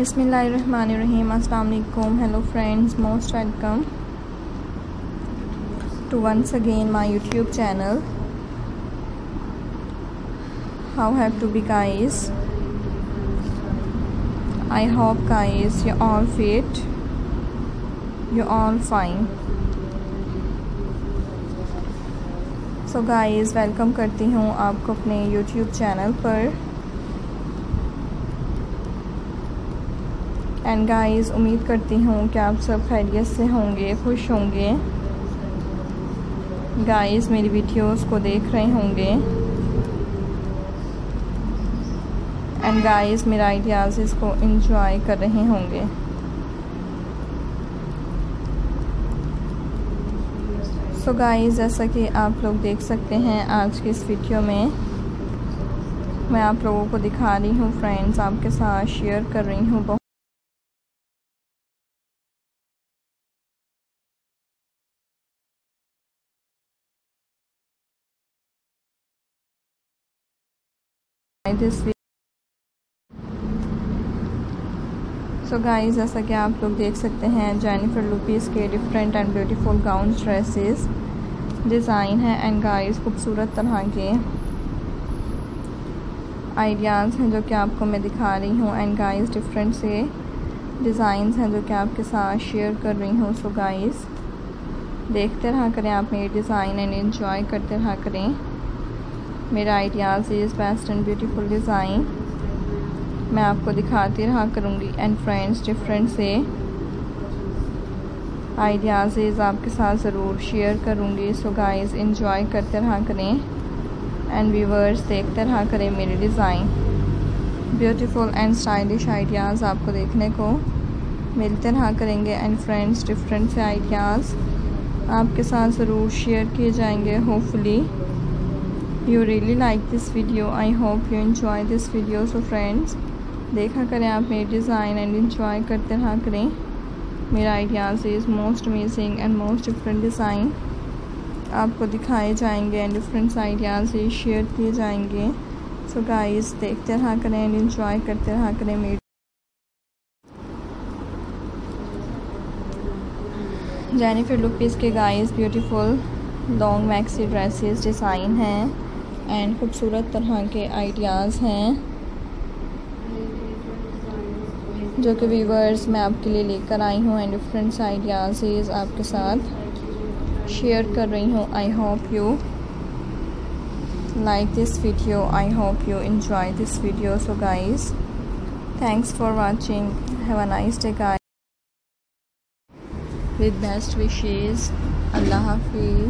बसमिलकुम hello friends, most welcome to once again my YouTube channel. How have to be guys I hope guys you all fit you all fine so guys welcome करती हूँ आपको अपने YouTube channel पर। And guys उम्मीद करती हूँ कि आप सब खैरियत से होंगे, खुश होंगे। गाइस मेरी वीडियोस को देख रहे होंगे। एंड गाइस मेरा आइडियाज़ इसको इंजॉय कर रहे होंगे। सो so गाइस जैसा कि आप लोग देख सकते हैं आज की इस वीडियो में, मैं आप लोगों को दिखा रही हूँ फ्रेंड्स आपके साथ शेयर कर रही हूँ बहुत दिस सो so गाइस जैसा कि आप लोग देख सकते हैं जेनिफर लुपीस के different and beautiful gown dresses design है। एंड गाइस खूबसूरत तरह के आइडियाज़ हैं जो कि आपको मैं दिखा रही हूँ। एंड गाइस डिफरेंट से डिज़ाइंस हैं जो कि आपके साथ शेयर कर रही हूँ। सो गाइस देखते रहा करें आप मेरे डिज़ाइन एंड इन्जॉय करते रहा करें। मेरा ideas is best and beautiful design मैं आपको दिखाती रहा करूँगी एंड फ्रेंड्स डिफरेंट से। आइडियाज़ आपके साथ ज़रूर शेयर करूँगी। सो गाइस इंजॉय करते रहा करें। एंड व्यूवर्स देखते रहा करें मेरे design beautiful and stylish ideas आपको देखने को। मिलते रहा करेंगे एंड फ्रेंड्स डिफरेंट से आइडियाज़ आपके साथ ज़रूर शेयर किए जाएँगे hopefully you really like this video I hope you enjoy this video so friends देखा करें आप मेरे डिज़ाइन एंड इंजॉय करते रहा करें। मेरा ideas is most amazing and most different design आपको दिखाए जाएँगे एंड डिफरेंट आइडियाज़ शेयर किए जाएँगे। सो so गाइस देखते रहा करें एंड इंजॉय करते रहा करें मेरे। जेनिफर लुपीस के guys beautiful long maxi dresses design हैं। एंड खूबसूरत तरह के आइडियाज़ हैं जो कि व्यूवर्स मैं आपके लिए लेकर आई हूँ एंड डिफरेंट आइडियाज़ आपके साथ शेयर कर रही हूँ। I hope you like this video I hope you enjoy this video so guys thanks for watching have a nice day guys with best wishes अल्लाह हाफिज़